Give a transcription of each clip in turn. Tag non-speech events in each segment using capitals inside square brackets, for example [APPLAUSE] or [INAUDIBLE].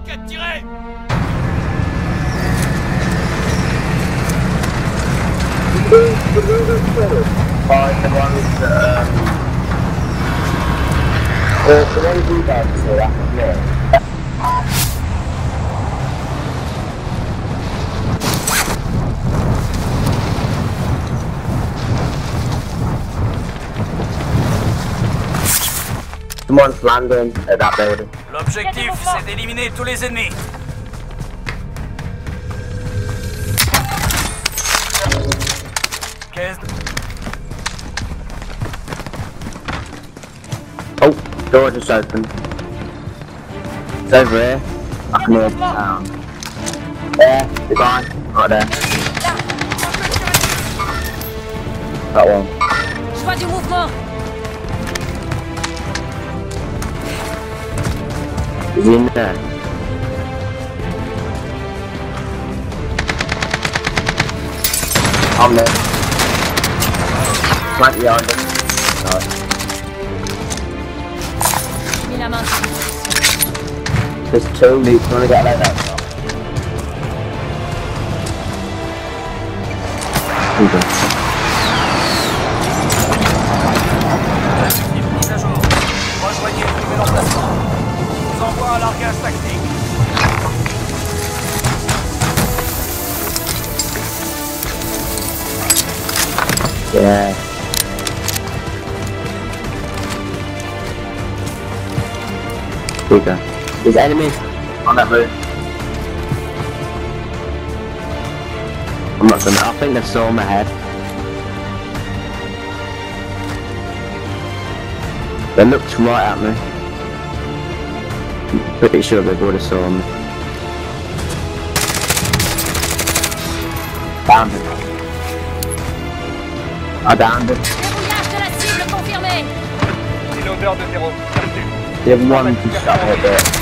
Roquette, tirez Find the ones that, um... Well, the ones you guys saw, that was Someone's landing at uh, that building. L'objectif, c'est d'éliminer tous les ennemis. Caisse Oh, door just opened. It's over here. I can hear the sound. There, the guy, right there. That one. Je vois du mouvement. J'ai mis la main sur lui. There's two you wanna get like that? Yeah. Bigger. There's enemies on that roof. I'm not gonna. I think they saw my head. They looked right at me. I'm pretty sure they would have saw me. Downed him. I downed him. Verrouillage de la cible confirmé. Une odeur de zéro. Perdu. The other one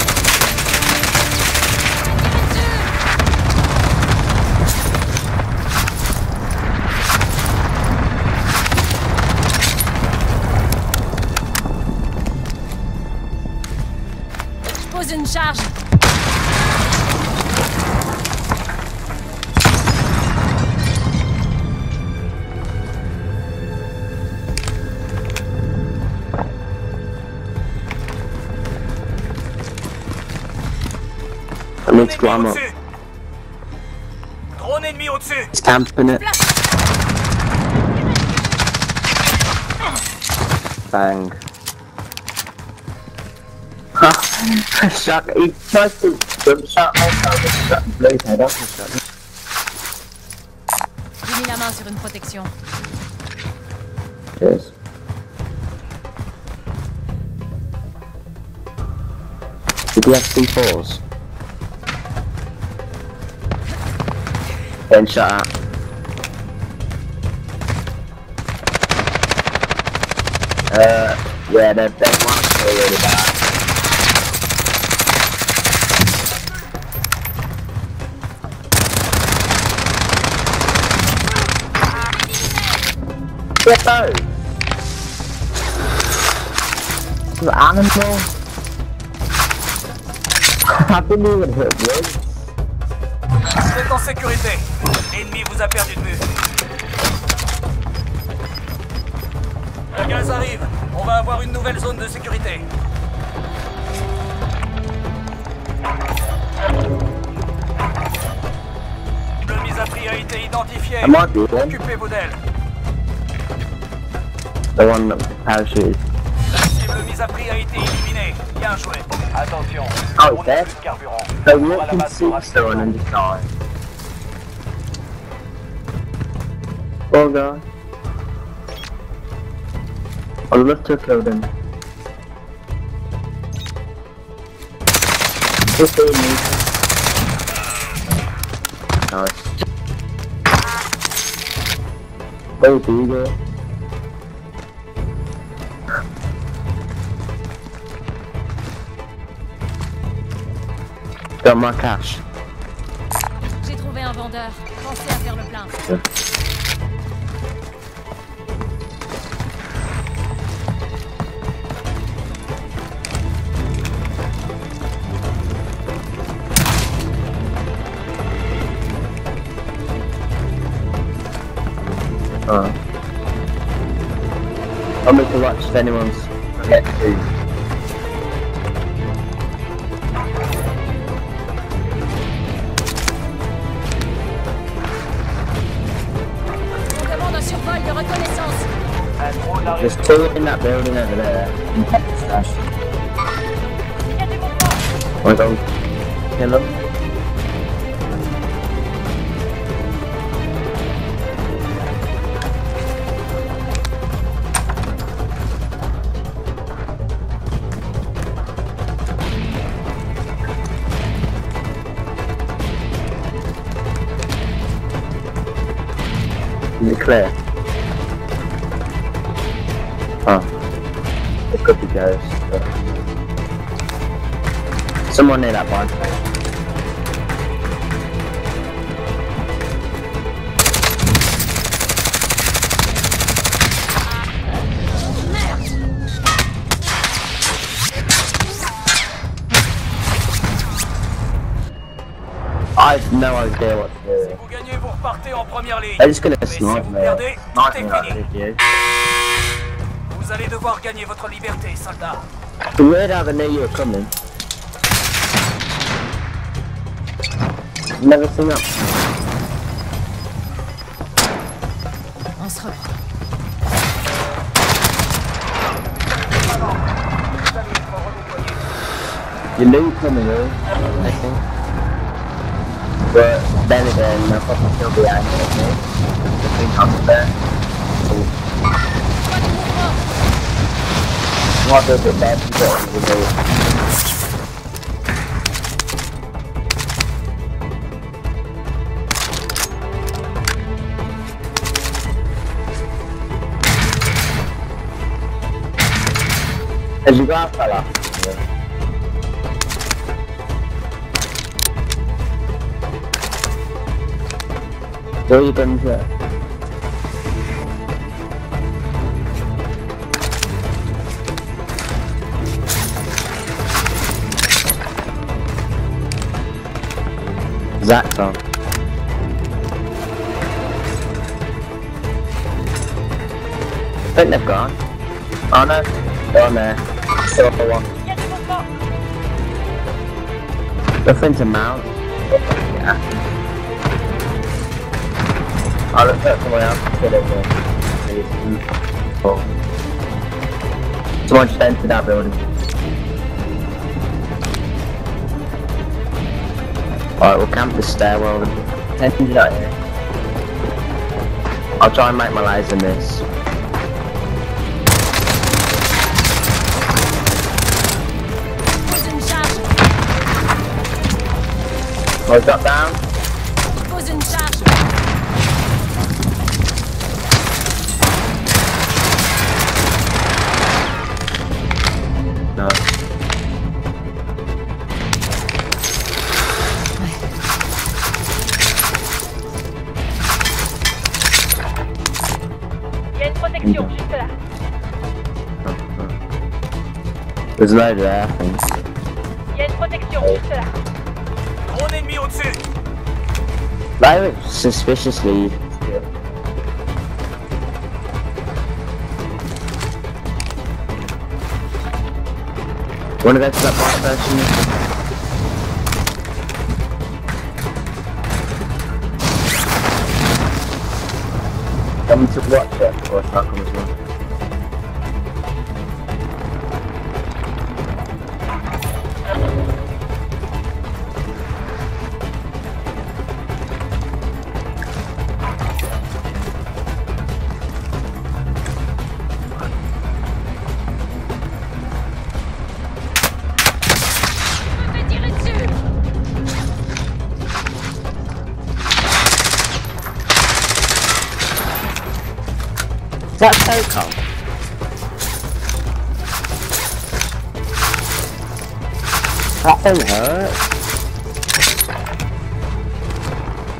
It's camping it. Bang. Ha! shot. He tries to jump shot my. Shot protection. Cheers. Did he have C4s? Then shot at. Uh, yeah, that that one's really bad. Get! The animal! I didn't even hit one. Vous êtes en sécurité. L'ennemi vous a perdu de vue. Le gaz arrive. On va avoir une nouvelle zone de sécurité. Le mise à prix a été identifié. Occupez-vous d'elle. The one that parachute. La cible mise à prix a été éliminée. Bien joué. Attention. Oh, on it's dead? plus de carburant. So On va what la can base see pour rapider. someone and just die? Poor guy. I'd love to have killed him. 15 meters. Nice. Go Dans ma cache. J'ai trouvé un vendeur. Pensez à faire le plein. Ouais. Uh, I'm going to watch if anyone's next to There's two in that building over there. Mouvements. Wanna go kill them? Is clear? Someone near that barn. I have no idea what to do. Vous gagnez, vous repartez en première ligne. They're just gonna Mais si snipe vous perdez, Snipe tout est fini. Vous allez devoir gagner votre liberté, soldat. Weird how they knew you were coming. Never seen that. On se être. You knew coming, really, I think. But then again, they'll probably still be angry at me. The thing comes there. What does it bad on the fella. Where are you going to? Zach's on. I think they've gone. Oh no, they're on there. Still for one. Il y a des. Nothing to mount. Yeah. I'll look at someone else to get in there. Cool. Someone just entered that building. Alright, we'll camp the stairwell and it out here. I'll try and make my lies in this. Oh, drop down. No. Il y a une protection juste là. There's load there, I think. Il y a une protection juste là. Au-dessus. They suspiciously. Wanna go to that bar person? Come to watch it, or shall I come as Is that SOCOM? That thing hurts.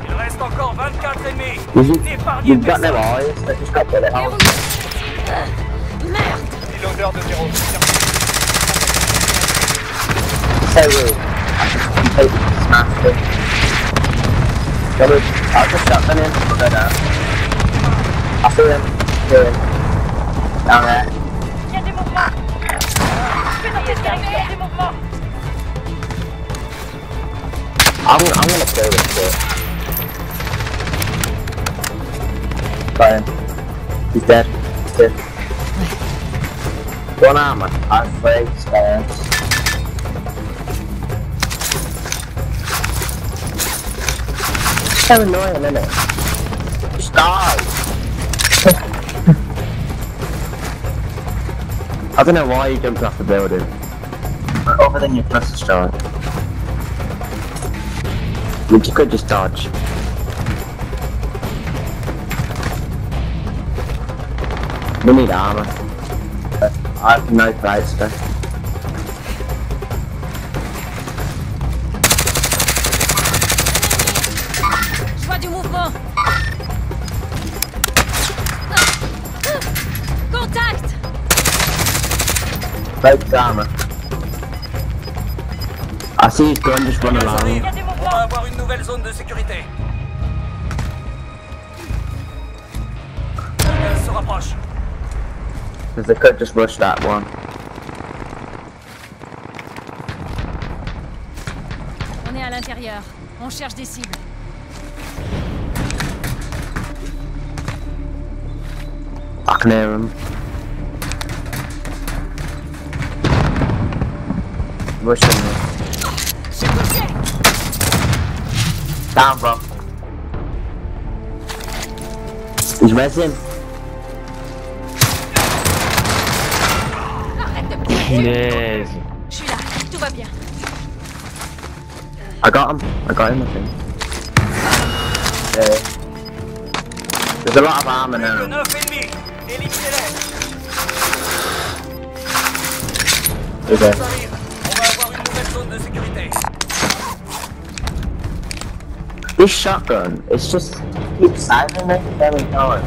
Il reste encore 24 ennemis. You've, got no eyes, they just got bullet holes. Verrouille. Merde. Piloteur de. So rude. I just completely smashed it. Got it. I'll just. I'll go down. I see him. See him. Down there. Il y a des mouvements Fais dans cette direction, il y a des mouvements I'm, I'm gonna kill this shit. Fine. He's dead. He's dead. One armor. I'm afraid spares. So annoying, isn't it? Just die! I don't know why you jumped off the building. Other than your strike. Which you could just dodge. We need armor. I have no fight stuff. Fake armor. I see his gun just run Ils along. arrivent. Il y a des On va mouvements avoir une nouvelle zone de sécurité. Elle se rapproche. Because they could just rush that one. On est à l'intérieur. On cherche des cibles. I can hear him. Rushing me. Je Down, bro. He's resin. Arrête Yes. Je suis là. Tout va bien. I got him. I got him, I think. Yeah. There's a lot of armor Plus now. 9 Okay. Zone de sécurité. This shotgun, it's just keeps saving me every time.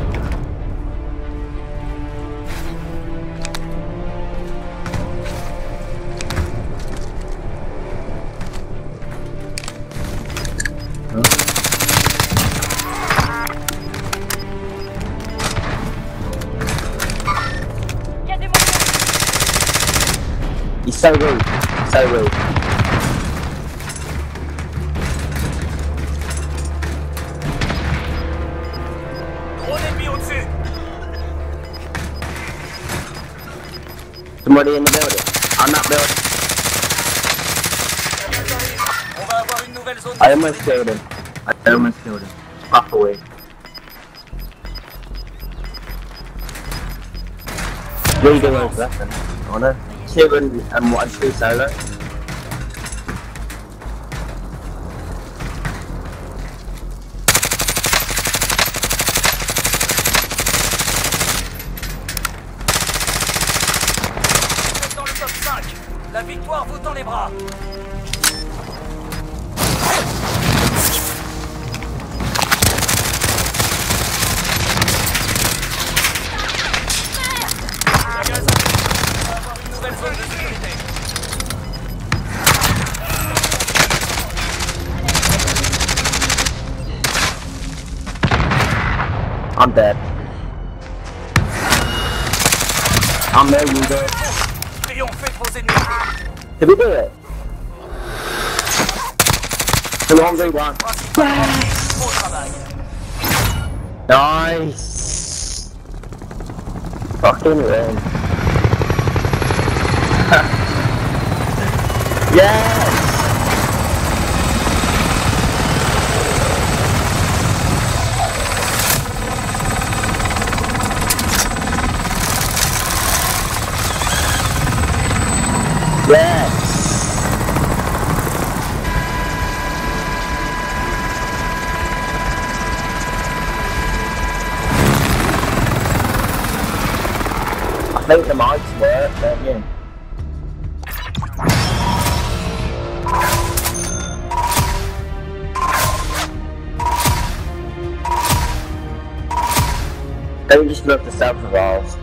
Il y a He's so rude. He's so rude. Somebody in the building. On that building. I sécurité. killed him. I almost killed him. Pop away. Redo his weapon. Honor. Two and, one two solo. Vous êtes dans le top 5. La victoire vous tend les bras. La gaz. On va avoir une nouvelle zone de sécurité. I'm dead. I'm there, you Triomphez de vos ennemis. Did we do it? Come on, do one. Nice. Fucking win. [LAUGHS] Yes. Don't just love the self revolves.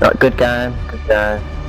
Not good game, good game.